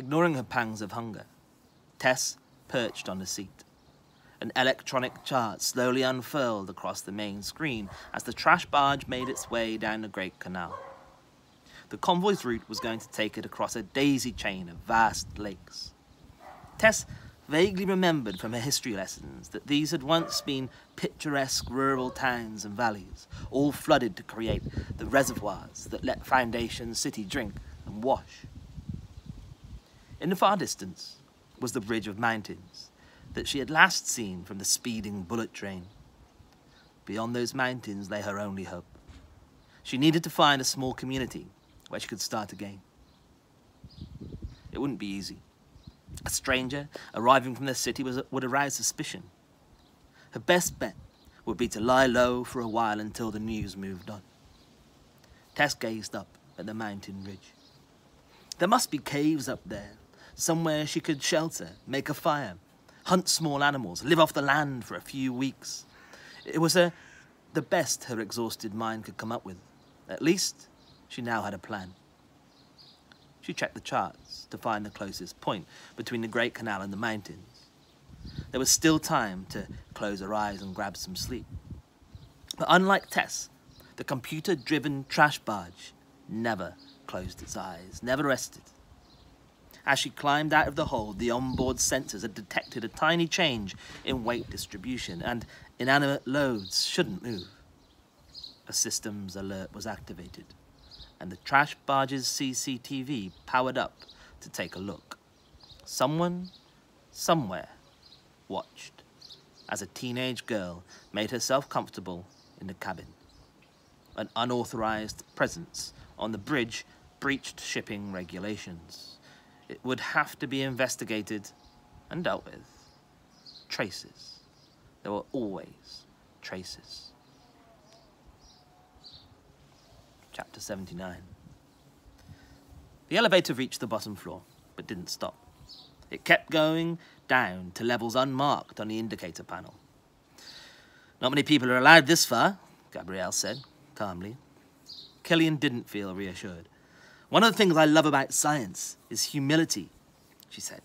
Ignoring her pangs of hunger, Tess perched on the seat. An electronic chart slowly unfurled across the main screen as the trash barge made its way down the Great Canal. The convoy's route was going to take it across a daisy chain of vast lakes. Tess vaguely remembered from her history lessons that these had once been picturesque rural towns and valleys, all flooded to create the reservoirs that let Foundation City drink and wash. In the far distance was the ridge of mountains that she had last seen from the speeding bullet train. Beyond those mountains lay her only hope. She needed to find a small community where she could start again. It wouldn't be easy. A stranger arriving from the city was, would arouse suspicion. Her best bet would be to lie low for a while until the news moved on. Tess gazed up at the mountain ridge. There must be caves up there, somewhere she could shelter, make a fire, hunt small animals, live off the land for a few weeks. It was the best her exhausted mind could come up with. At least, she now had a plan. She checked the charts to find the closest point between the Great Canal and the mountains. There was still time to close her eyes and grab some sleep. But unlike Tess, the computer-driven trash barge never closed its eyes, never rested. As she climbed out of the hold, the onboard sensors had detected a tiny change in weight distribution, and inanimate loads shouldn't move. A systems alert was activated and the trash barge's CCTV powered up to take a look. Someone, somewhere, watched as a teenage girl made herself comfortable in the cabin. An unauthorized presence on the bridge breached shipping regulations. It would have to be investigated and dealt with. Traces. There were always traces. Chapter 79. The elevator reached the bottom floor, but didn't stop. It kept going down to levels unmarked on the indicator panel. Not many people are allowed this far, Gabrielle said, calmly. Killian didn't feel reassured. One of the things I love about science is humility, she said.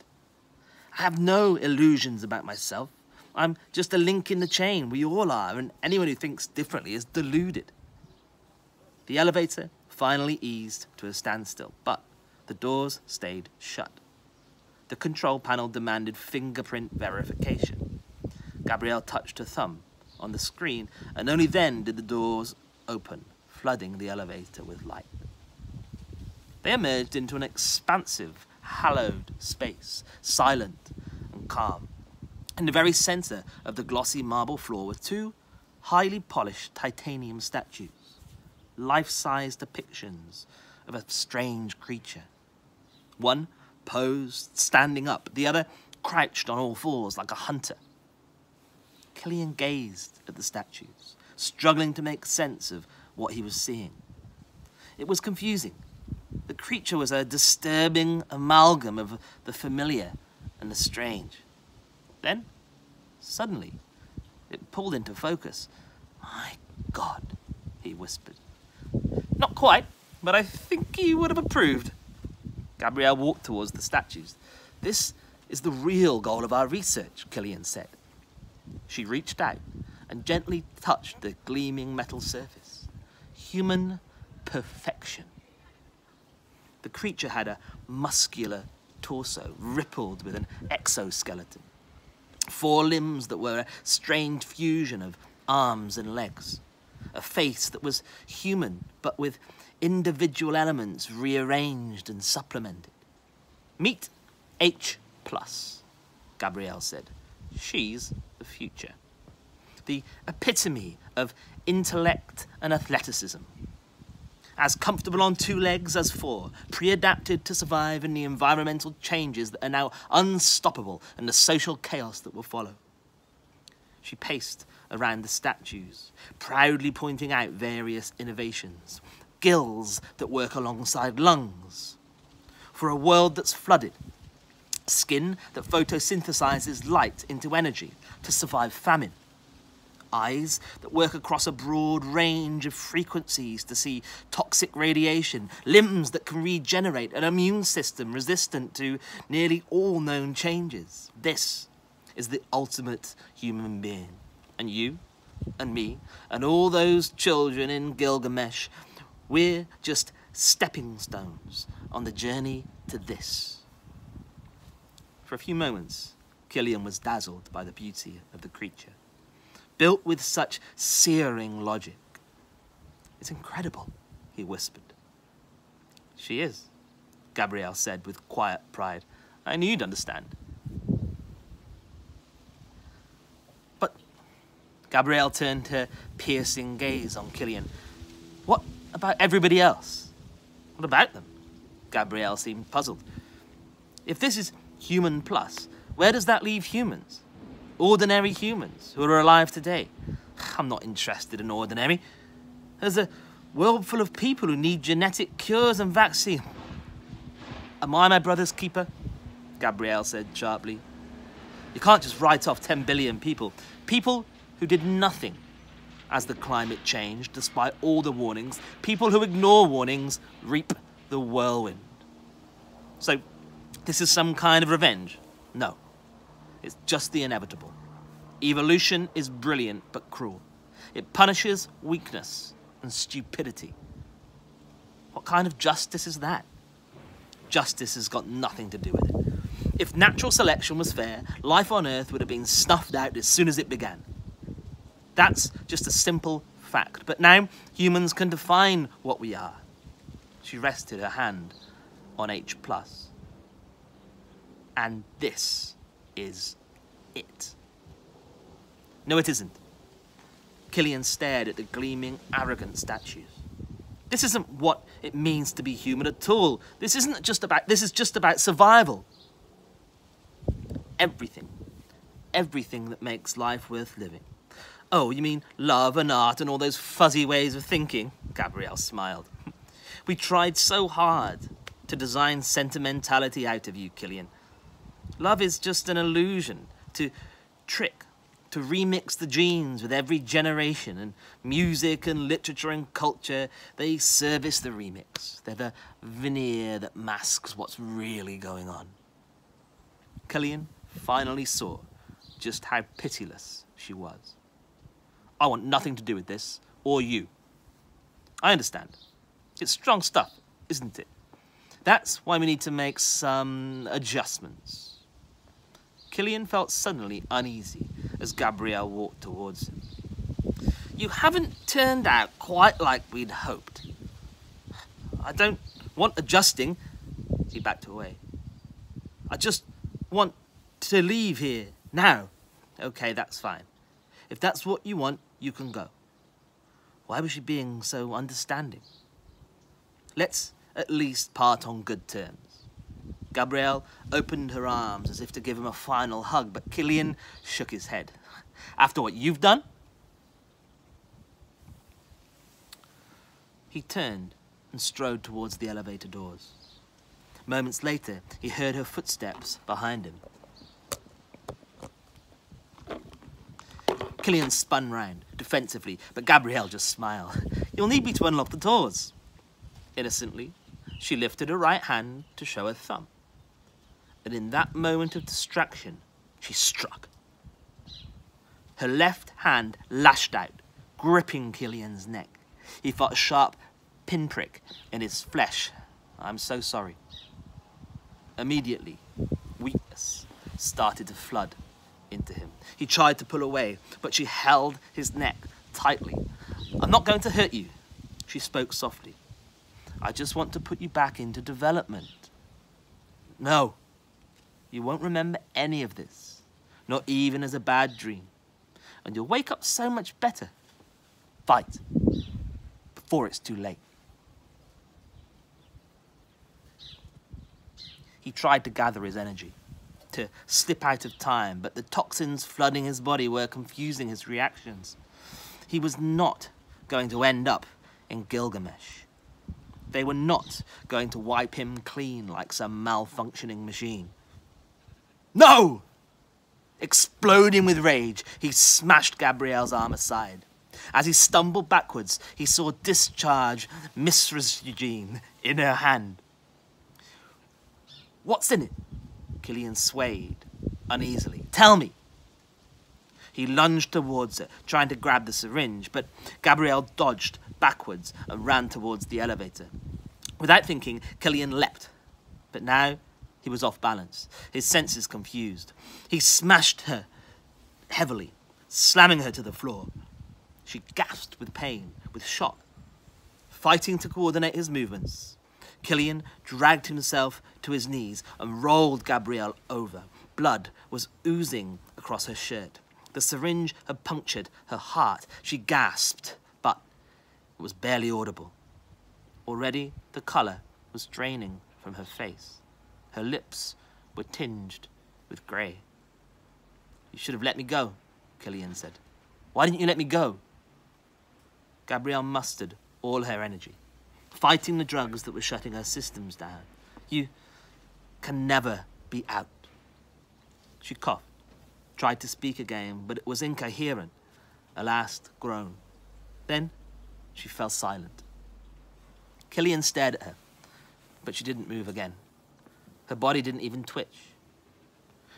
I have no illusions about myself. I'm just a link in the chain. We all are, and anyone who thinks differently is deluded. The elevator finally eased to a standstill, but the doors stayed shut. The control panel demanded fingerprint verification. Gabrielle touched her thumb on the screen, and only then did the doors open, flooding the elevator with light. They emerged into an expansive, hallowed space, silent and calm. In the very center of the glossy marble floor were two highly polished titanium statues life-size depictions of a strange creature. One posed, standing up, the other crouched on all fours like a hunter. Killian gazed at the statues, struggling to make sense of what he was seeing. It was confusing. The creature was a disturbing amalgam of the familiar and the strange. Then, suddenly, it pulled into focus. My God, he whispered. Not quite, but I think he would have approved. Gabrielle walked towards the statues. This is the real goal of our research, Killian said. She reached out and gently touched the gleaming metal surface. Human perfection. The creature had a muscular torso rippled with an exoskeleton. Four limbs that were a strange fusion of arms and legs a face that was human, but with individual elements rearranged and supplemented. Meet H plus, Gabrielle said. She's the future. The epitome of intellect and athleticism. As comfortable on two legs as four, pre-adapted to survive in the environmental changes that are now unstoppable and the social chaos that will follow. She paced around the statues, proudly pointing out various innovations, gills that work alongside lungs. For a world that's flooded, skin that photosynthesizes light into energy to survive famine, eyes that work across a broad range of frequencies to see toxic radiation, limbs that can regenerate, an immune system resistant to nearly all known changes. This is the ultimate human being. And you, and me, and all those children in Gilgamesh, we're just stepping stones on the journey to this. For a few moments, Killian was dazzled by the beauty of the creature, built with such searing logic. It's incredible, he whispered. She is, Gabrielle said with quiet pride. I knew you'd understand. But Gabrielle turned her piercing gaze on Killian. What about everybody else? What about them? Gabrielle seemed puzzled. If this is human plus, where does that leave humans? Ordinary humans who are alive today. I'm not interested in ordinary. There's a world full of people who need genetic cures and vaccine. Am I my brother's keeper? Gabrielle said sharply. You can't just write off 10 billion people. People who did nothing as the climate changed despite all the warnings. People who ignore warnings reap the whirlwind. So, this is some kind of revenge? No. It's just the inevitable. Evolution is brilliant but cruel. It punishes weakness and stupidity. What kind of justice is that? Justice has got nothing to do with it. If natural selection was fair, life on Earth would have been snuffed out as soon as it began. That's just a simple fact. But now humans can define what we are. She rested her hand on H. And this is it. No, it isn't. Killian stared at the gleaming, arrogant statues. This isn't what it means to be human at all. This isn't just about, this is just about survival. Everything, everything that makes life worth living. Oh, you mean love and art and all those fuzzy ways of thinking? Gabrielle smiled. We tried so hard to design sentimentality out of you, Killian. Love is just an illusion to trick, to remix the genes with every generation, and music and literature and culture, they service the remix. They're the veneer that masks what's really going on. Killian finally saw just how pitiless she was. I want nothing to do with this, or you. I understand. It's strong stuff, isn't it? That's why we need to make some adjustments. Killian felt suddenly uneasy as Gabrielle walked towards him. You haven't turned out quite like we'd hoped. I don't want adjusting. He backed away. I just want to leave here now. Okay, that's fine. If that's what you want, you can go. Why was she being so understanding? Let's at least part on good terms. Gabrielle opened her arms as if to give him a final hug, but Killian shook his head. After what you've done? He turned and strode towards the elevator doors. Moments later, he heard her footsteps behind him. Killian spun round, defensively, but Gabrielle just smiled. You'll need me to unlock the doors. Innocently, she lifted her right hand to show her thumb and in that moment of distraction, she struck. Her left hand lashed out, gripping Killian's neck. He felt a sharp pinprick in his flesh. I'm so sorry. Immediately, weakness started to flood into him. He tried to pull away, but she held his neck tightly. I'm not going to hurt you, she spoke softly. I just want to put you back into development. No, you won't remember any of this, not even as a bad dream. And you'll wake up so much better. Fight before it's too late. He tried to gather his energy, to slip out of time, but the toxins flooding his body were confusing his reactions. He was not going to end up in Gilgamesh. They were not going to wipe him clean like some malfunctioning machine. No! Exploding with rage, he smashed Gabrielle's arm aside. As he stumbled backwards, he saw discharge Mistress Eugene in her hand. What's in it? Killian swayed uneasily. Tell me. He lunged towards her, trying to grab the syringe, but Gabrielle dodged backwards and ran towards the elevator. Without thinking, Killian leapt. But now he was off balance, his senses confused. He smashed her heavily, slamming her to the floor. She gasped with pain, with shock. Fighting to coordinate his movements, Killian dragged himself to his knees and rolled Gabrielle over. Blood was oozing across her shirt. The syringe had punctured her heart. She gasped, but it was barely audible. Already the colour was draining from her face. Her lips were tinged with grey. You should have let me go, Killian said. Why didn't you let me go? Gabrielle mustered all her energy, fighting the drugs that were shutting her systems down. You can never be out. She coughed, tried to speak again, but it was incoherent, a last groan. Then she fell silent. Killian stared at her, but she didn't move again. Her body didn't even twitch.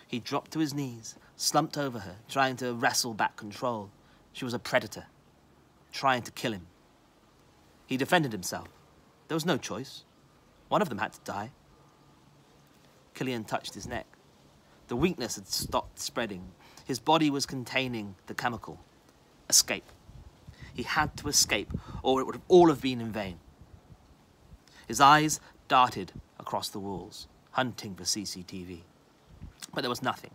He dropped to his knees, slumped over her, trying to wrestle back control. She was a predator trying to kill him. He defended himself. There was no choice. One of them had to die. Killian touched his neck. The weakness had stopped spreading. His body was containing the chemical. Escape. He had to escape, or it would have all have been in vain. His eyes darted across the walls, hunting for CCTV. But there was nothing.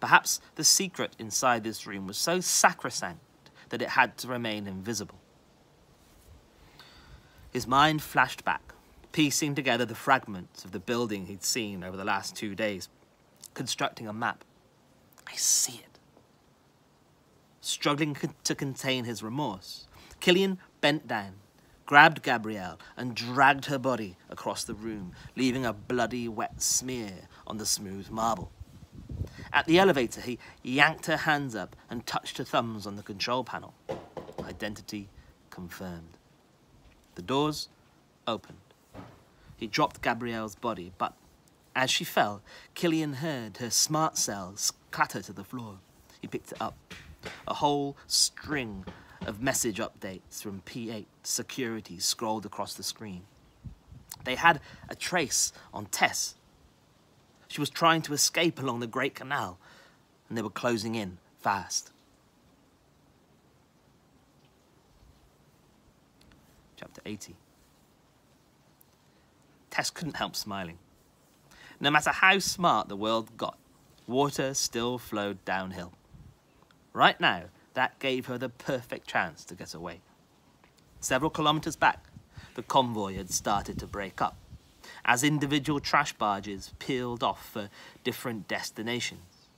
Perhaps the secret inside this room was so sacrosanct that it had to remain invisible. His mind flashed back, piecing together the fragments of the building he'd seen over the last two days, constructing a map. I see it. Struggling to contain his remorse, Killian bent down, grabbed Gabrielle, and dragged her body across the room, leaving a bloody wet smear on the smooth marble. At the elevator, he yanked her hands up and touched her thumbs on the control panel. Identity confirmed. The doors opened. He dropped Gabrielle's body, but as she fell, Killian heard her smart cells clatter to the floor. He picked it up. A whole string of message updates from P8 security scrolled across the screen. They had a trace on Tess, she was trying to escape along the Great Canal, and they were closing in fast. Chapter 80. Tess couldn't help smiling. No matter how smart the world got, water still flowed downhill. Right now, that gave her the perfect chance to get away. Several kilometres back, the convoy had started to break up as individual trash barges peeled off for different destinations.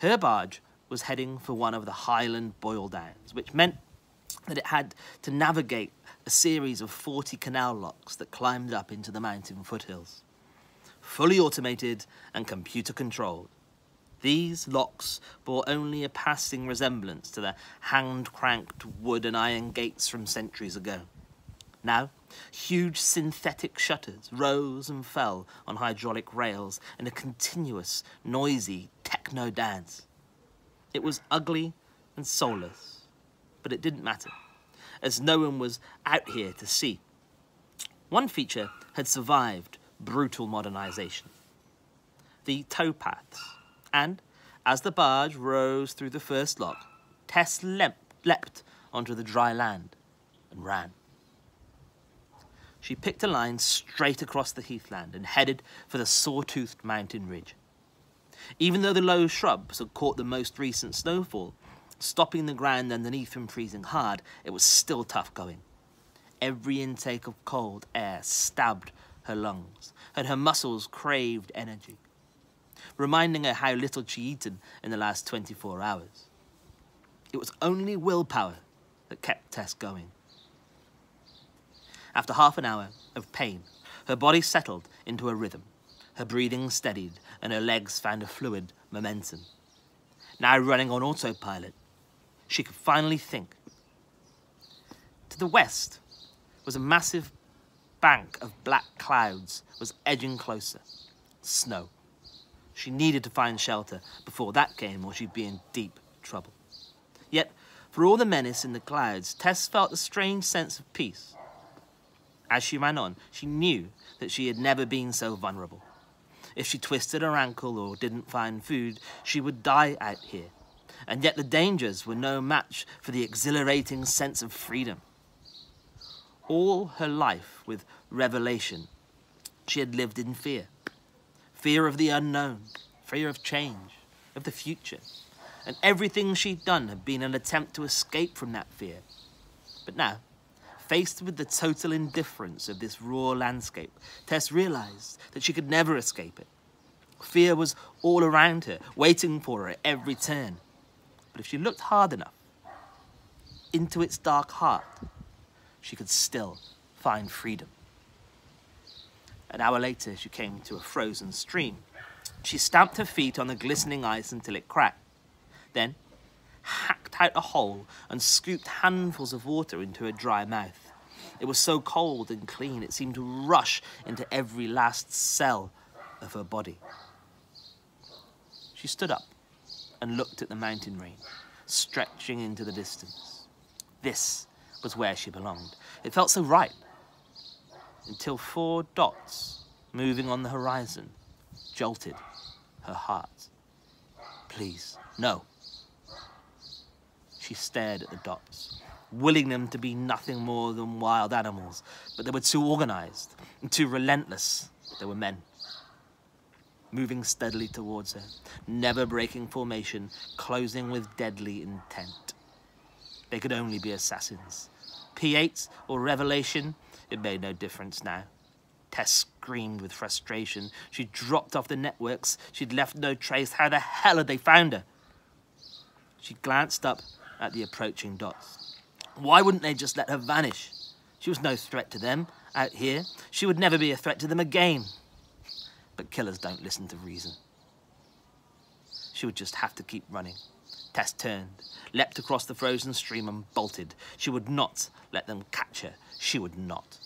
Her barge was heading for one of the Highland boil downs, which meant that it had to navigate a series of 40 canal locks that climbed up into the mountain foothills. Fully automated and computer controlled, these locks bore only a passing resemblance to the hand-cranked wood and iron gates from centuries ago. Now, huge synthetic shutters rose and fell on hydraulic rails in a continuous, noisy techno dance. It was ugly and soulless, but it didn't matter, as no one was out here to see. One feature had survived brutal modernization. The towpaths, and as the barge rose through the first lock, Tess leapt onto the dry land and ran. She picked a line straight across the heathland and headed for the saw-toothed mountain ridge. Even though the low shrubs had caught the most recent snowfall, stopping the ground underneath from freezing hard, it was still tough going. Every intake of cold air stabbed her lungs, and her muscles craved energy, reminding her how little she'd eaten in the last 24 hours. It was only willpower that kept Tess going. After half an hour of pain, her body settled into a rhythm. Her breathing steadied and her legs found a fluid momentum. now running on autopilot, she could finally think. To the west was a massive bank of black clouds was edging closer. Snow. She needed to find shelter before that came or she'd be in deep trouble. Yet, for all the menace in the clouds, Tess felt a strange sense of peace. As she ran on, she knew that she had never been so vulnerable. If she twisted her ankle or didn't find food, she would die out here. And yet the dangers were no match for the exhilarating sense of freedom. All her life with revelation, she had lived in fear. Fear of the unknown, fear of change, of the future. And everything she'd done had been an attempt to escape from that fear. But now, Faced with the total indifference of this raw landscape, Tess realized that she could never escape it. Fear was all around her, waiting for her at every turn. But if she looked hard enough into its dark heart, she could still find freedom. An hour later, she came to a frozen stream. She stamped her feet on the glistening ice until it cracked. Then, hacked out a hole and scooped handfuls of water into her dry mouth. It was so cold and clean, it seemed to rush into every last cell of her body. She stood up and looked at the mountain range, stretching into the distance. This was where she belonged. It felt so right. Until four dots moving on the horizon jolted her heart. Please, no. She stared at the dots willing them to be nothing more than wild animals, but they were too organized and too relentless. They were men. Moving steadily towards her, never breaking formation, closing with deadly intent. They could only be assassins. P8 or Revelation, it made no difference now. Tess screamed with frustration. She'd dropped off the networks. She'd left no trace. How the hell had they found her? She glanced up at the approaching dots. Why wouldn't they just let her vanish? She was no threat to them out here. She would never be a threat to them again. But killers don't listen to reason. She would just have to keep running. Tess turned, leapt across the frozen stream and bolted. She would not let them catch her. She would not.